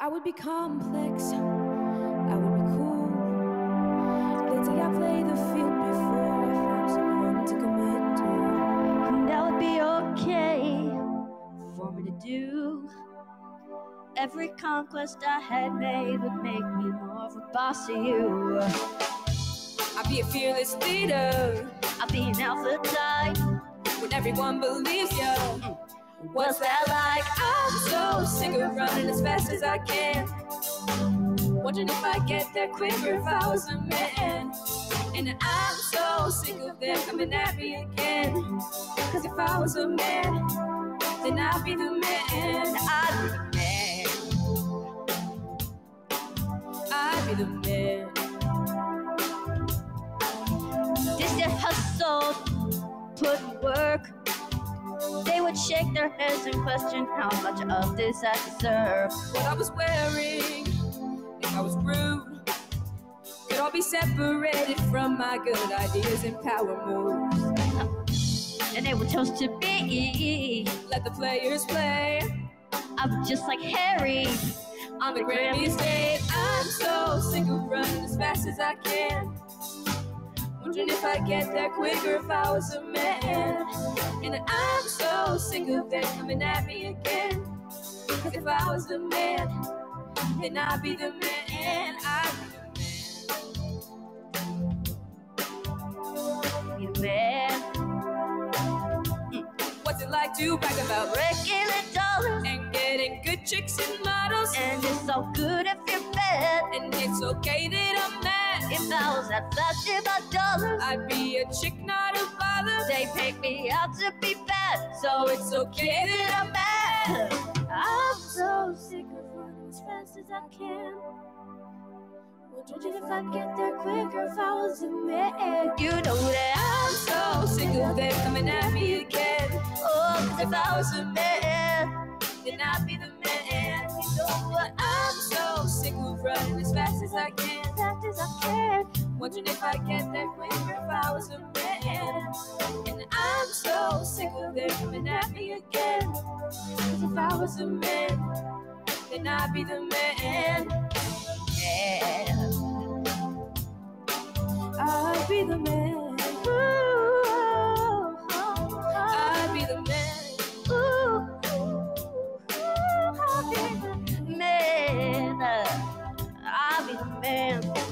I would be complex. I would be cool. They'd say I play the field before I found someone to commit to. And that would be okay for me to do. Every conquest I had made would make me more of a boss to you. I'd be a fearless leader I'll be an alpha type. when everyone believes you. What's that like? I'm so sick of running as fast as I can. Wondering if I get there quicker if I was a man. And I'm so sick of them coming at me again. Cause if I was a man, then I'd be the man. I'd be the man. I'd be the man. This is hustle, put work. They would shake their heads and question how much of this I deserve. What I was wearing, if I was rude, could all be separated from my good ideas and power moves. And they would toast to me. Let the players play. I'm just like Harry. On the Grammy stage, I'm so sick of running as fast as I can. Wondering if I get there quicker if I was a man. And I'm so sick of them coming at me again. Cause if I was a man, then I'd be the man. And I'd Be the man. man. Mm. What's it like to brag about Regular dollars. and getting good chicks and models? And it's so good if you're bad. And it's okay that I'm mad. If I was that my dollars, I'd be a chick, not a bother. they pick me out to be bad. So it's okay that I'm mad. I'm so sick of running as fast as I can. Wondering if I'd get there quicker if I was a man. You know that I'm so sick of them coming at me again. Oh, 'cause if I was a man, Then I'd be the man. You know what? I'm so sick of running as fast as I can as I can. Wondering if I get that quick if I was a man. And I'm so sick of them coming at me again. Cause if I was a man, then I'd be the man. Yeah. I'd be the man. Ooh, I'd be the man. Ooh, I'd be the man. I'd be the man.